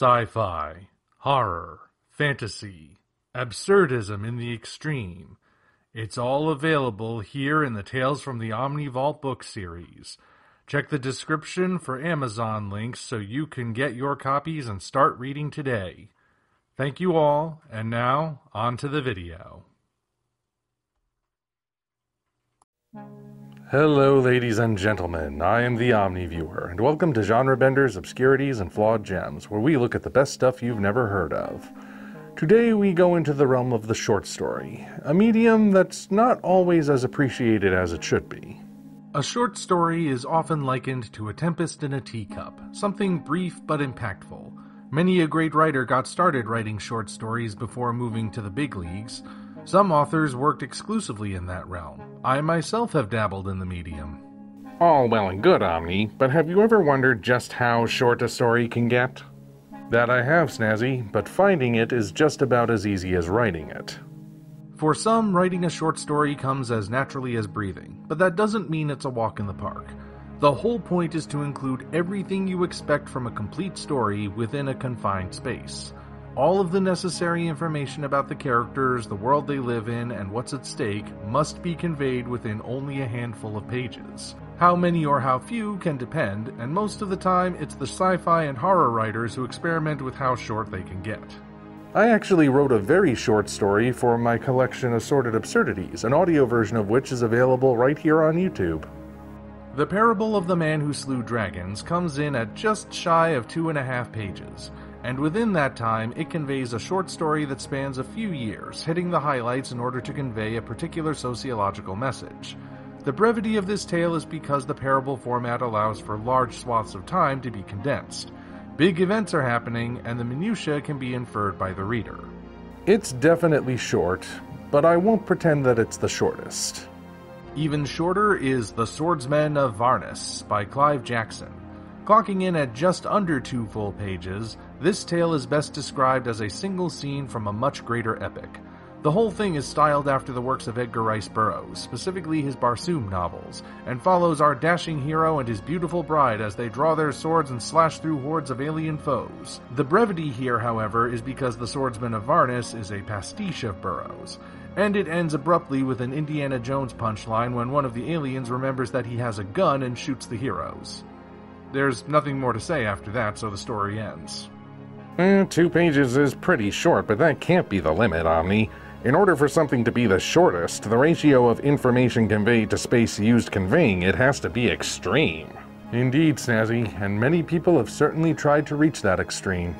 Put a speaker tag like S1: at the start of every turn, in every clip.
S1: sci fi, horror, fantasy, absurdism in the extreme. It's all available here in the Tales from the Omni Vault book series. Check the description for Amazon links so you can get your copies and start reading today. Thank you all, and now on to the video. Hello, ladies and gentlemen. I am the Omni Viewer, and welcome to Genre Benders, Obscurities, and Flawed Gems, where we look at the best stuff you've never heard of. Today we go into the realm of the short story, a medium that's not always as appreciated as it should be. A short story is often likened to a tempest in a teacup, something brief but impactful. Many a great writer got started writing short stories before moving to the big leagues. Some authors worked exclusively in that realm. I myself have dabbled in the medium.
S2: All well and good, Omni, but have you ever wondered just how short a story can get?
S1: That I have, Snazzy, but finding it is just about as easy as writing it. For some, writing a short story comes as naturally as breathing, but that doesn't mean it's a walk in the park. The whole point is to include everything you expect from a complete story within a confined space. All of the necessary information about the characters, the world they live in, and what's at stake must be conveyed within only a handful of pages. How many or how few can depend, and most of the time it's the sci fi and horror writers who experiment with how short they can get. I actually wrote a very short story for my collection Assorted Absurdities, an audio version of which is available right here on YouTube. The Parable of the Man Who Slew Dragons comes in at just shy of two and a half pages and within that time it conveys a short story that spans a few years, hitting the highlights in order to convey a particular sociological message. The brevity of this tale is because the parable format allows for large swaths of time to be condensed. Big events are happening, and the minutiae can be inferred by the reader. It's definitely short, but I won't pretend that it's the shortest. Even shorter is The Swordsman of Varnis by Clive Jackson. Clocking in at just under two full pages, this tale is best described as a single scene from a much greater epic. The whole thing is styled after the works of Edgar Rice Burroughs, specifically his Barsoom novels, and follows our dashing hero and his beautiful bride as they draw their swords and slash through hordes of alien foes. The brevity here, however, is because The Swordsman of Varnis is a pastiche of Burroughs, and it ends abruptly with an Indiana Jones punchline when one of the aliens remembers that he has a gun and shoots the heroes. There's nothing more to say after that, so the story ends.
S2: Eh, two pages is pretty short, but that can't be the limit, Omni. In order for something to be the shortest, the ratio of information conveyed to space used conveying it has to be extreme.
S1: Indeed, Snazzy, and many people have certainly tried to reach that extreme.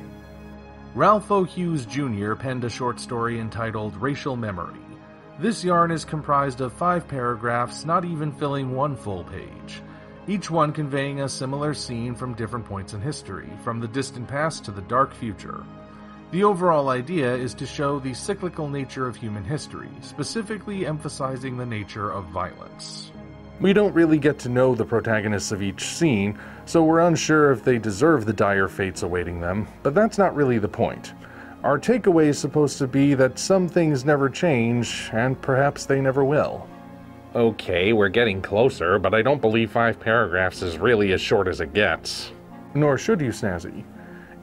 S1: Ralph O. Hughes Jr. penned a short story entitled Racial Memory. This yarn is comprised of five paragraphs, not even filling one full page each one conveying a similar scene from different points in history, from the distant past to the dark future. The overall idea is to show the cyclical nature of human history, specifically emphasizing the nature of violence. We don't really get to know the protagonists of each scene, so we're unsure if they deserve the dire fates awaiting them, but that's not really the point. Our takeaway is supposed to be that some things never change, and perhaps they never will.
S2: Okay, we're getting closer, but I don't believe five paragraphs is really as short as it gets.
S1: Nor should you, Snazzy.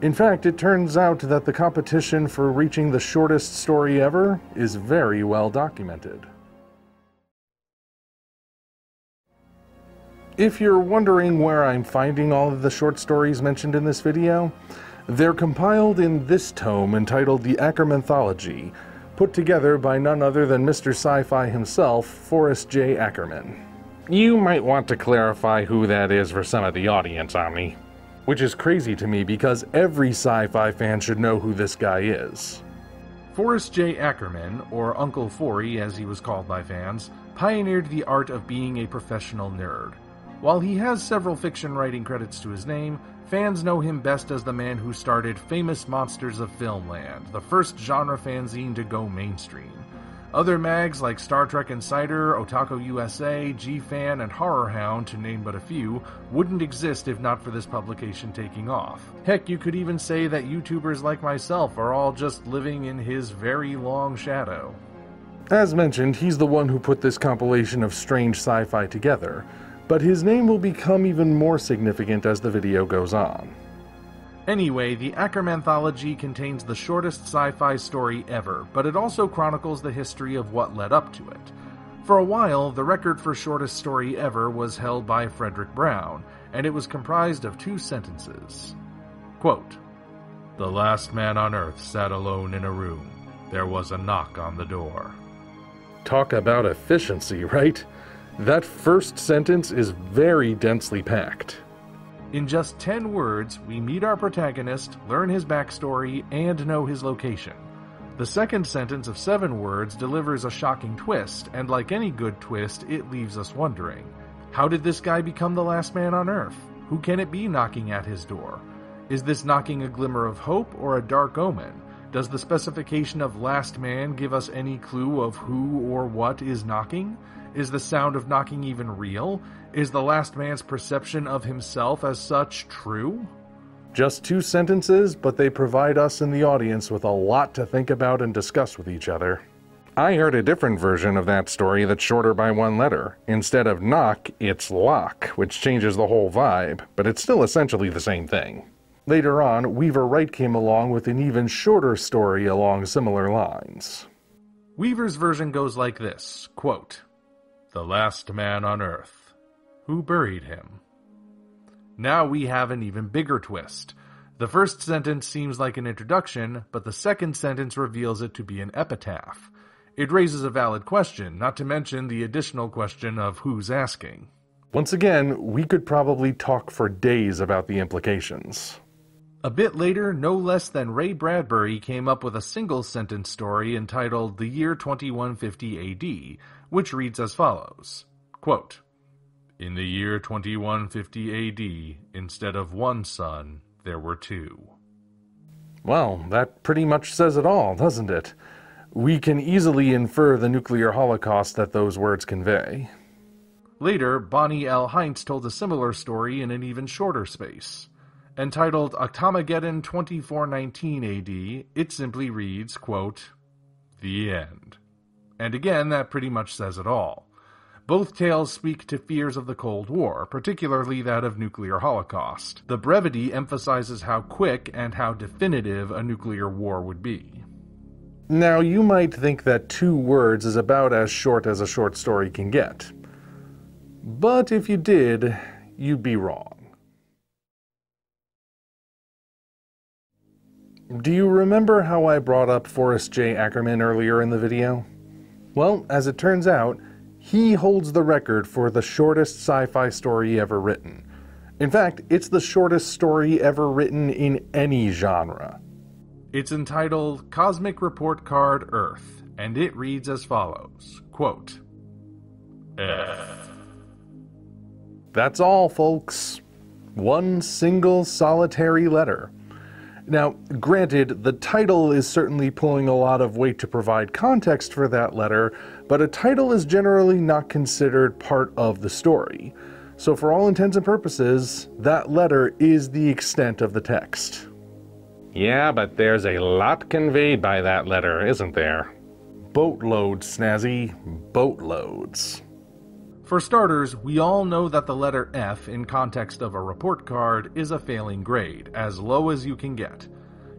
S1: In fact, it turns out that the competition for reaching the shortest story ever is very well documented. If you're wondering where I'm finding all of the short stories mentioned in this video, they're compiled in this tome entitled The Ackermanthology, put together by none other than Mr. Sci Fi himself, Forrest J. Ackerman.
S2: You might want to clarify who that is for some of the audience, Omni.
S1: Which is crazy to me because every sci fi fan should know who this guy is. Forrest J. Ackerman, or Uncle Forry as he was called by fans, pioneered the art of being a professional nerd. While he has several fiction writing credits to his name, Fans know him best as the man who started Famous Monsters of Filmland, the first genre fanzine to go mainstream. Other mags like Star Trek Insider, Otaku USA, G-Fan, and Horror Hound, to name but a few, wouldn't exist if not for this publication taking off. Heck, you could even say that YouTubers like myself are all just living in his very long shadow. As mentioned, he's the one who put this compilation of strange sci fi together but his name will become even more significant as the video goes on. Anyway, the Ackermanthology contains the shortest sci fi story ever, but it also chronicles the history of what led up to it. For a while, the record for shortest story ever was held by Fredric Brown, and it was comprised of two sentences. Quote, the last man on earth sat alone in a room. There was a knock on the door.
S2: Talk about efficiency, right? That first sentence is very densely packed.
S1: In just 10 words, we meet our protagonist, learn his backstory, and know his location. The second sentence of seven words delivers a shocking twist, and like any good twist, it leaves us wondering how did this guy become the last man on Earth? Who can it be knocking at his door? Is this knocking a glimmer of hope or a dark omen? Does the specification of last man give us any clue of who or what is knocking? Is the sound of knocking even real? Is the last man's perception of himself as such true?
S2: Just two sentences, but they provide us in the audience with a lot to think about and discuss with each other. I heard a different version of that story that's shorter by one letter. Instead of knock, it's lock, which changes the whole vibe, but it's still essentially the same thing. Later on, Weaver Wright came along with an even shorter story along similar lines.
S1: Weaver's version goes like this quote, The last man on earth. Who buried him? Now we have an even bigger twist. The first sentence seems like an introduction, but the second sentence reveals it to be an epitaph. It raises a valid question, not to mention the additional question of who's asking.
S2: Once again, we could probably talk for days about the implications.
S1: A bit later, no less than Ray Bradbury came up with a single sentence story entitled The Year 2150 AD, which reads as follows Quote, in the year 2150 AD, instead of one sun, there were two.
S2: Well, that pretty much says it all, doesn't it? We can easily infer the nuclear holocaust that those words convey.
S1: Later, Bonnie L. Heinz told a similar story in an even shorter space. Entitled Octomageddon 2419 AD, it simply reads, quote, The End. And again, that pretty much says it all. Both tales speak to fears of the Cold War, particularly that of nuclear holocaust. The brevity emphasizes how quick and how definitive a nuclear war would be.
S2: Now, you might think that two words is about as short as a short story can get. But if you did, you'd be wrong. Do you remember how I brought up Forrest J. Ackerman earlier in the video? Well, as it turns out, he holds the record for the shortest sci fi story ever written. In fact, it's the shortest story ever written in any genre.
S1: It's entitled Cosmic Report Card Earth, and it reads as follows quote, F.
S2: That's all, folks. One single solitary letter. Now, granted, the title is certainly pulling a lot of weight to provide context for that letter, but a title is generally not considered part of the story. So, for all intents and purposes, that letter is the extent of the text. Yeah, but there's a lot conveyed by that letter, isn't there? Boatloads, Snazzy. Boatloads.
S1: For starters, we all know that the letter F in context of a report card is a failing grade, as low as you can get.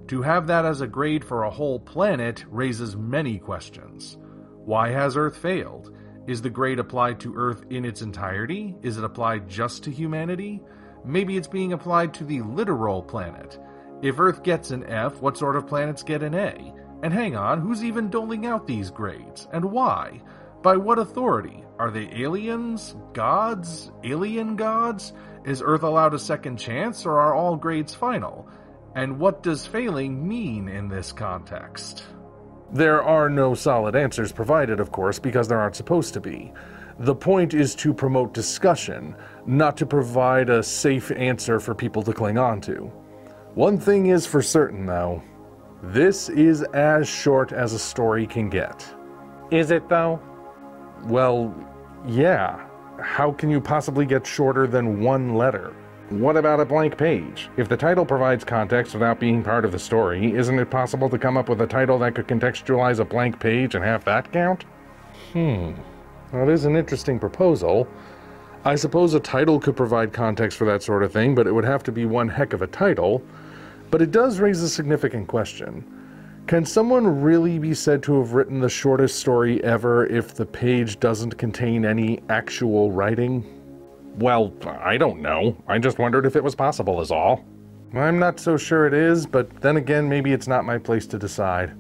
S1: To have that as a grade for a whole planet raises many questions. Why has Earth failed? Is the grade applied to Earth in its entirety? Is it applied just to humanity? Maybe it's being applied to the literal planet. If Earth gets an F, what sort of planets get an A? And hang on, who's even doling out these grades? And why? By what authority? Are they aliens? Gods? Alien gods? Is Earth allowed a second chance, or are all grades final? And what does failing mean in this context?
S2: There are no solid answers provided, of course, because there aren't supposed to be. The point is to promote discussion, not to provide a safe answer for people to cling on to. One thing is for certain, though this is as short as a story can get. Is it, though? Well, yeah. How can you possibly get shorter than one letter? What about a blank page? If the title provides context without being part of the story, isn't it possible to come up with a title that could contextualize a blank page and have that count? Hmm. That is an interesting proposal. I suppose a title could provide context for that sort of thing, but it would have to be one heck of a title.
S1: But it does raise a significant question. Can someone really be said to have written the shortest story ever if the page doesn't contain any actual writing?
S2: Well, I don't know. I just wondered if it was possible, is all.
S1: I'm not so sure it is, but then again, maybe it's not my place to decide.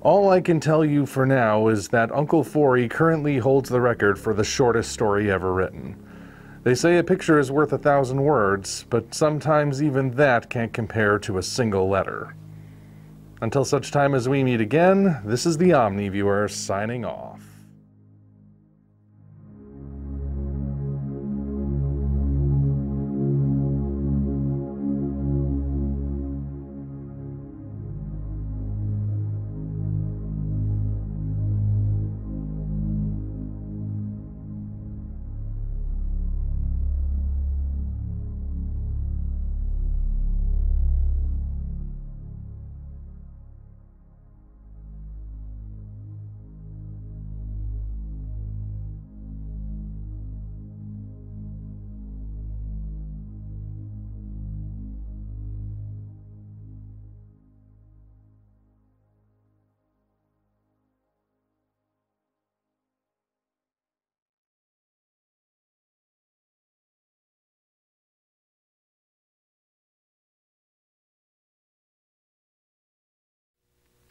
S1: All I can tell you for now is that Uncle Forry currently holds the record for the shortest story ever written. They say a picture is worth a thousand words, but sometimes even that can't compare to a single letter. Until such time as we meet again, this is the OmniViewer signing off.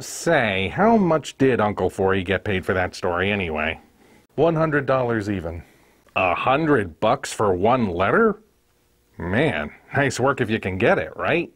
S2: Say, how much did Uncle Forry get paid for that story anyway?
S1: $100 even.
S2: A hundred bucks for one letter? Man, nice work if you can get it, right?